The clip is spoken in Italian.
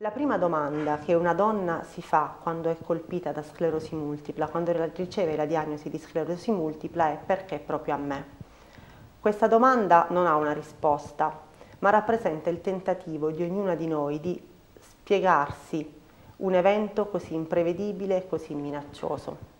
La prima domanda che una donna si fa quando è colpita da sclerosi multipla, quando riceve la diagnosi di sclerosi multipla è perché proprio a me? Questa domanda non ha una risposta, ma rappresenta il tentativo di ognuna di noi di spiegarsi un evento così imprevedibile e così minaccioso.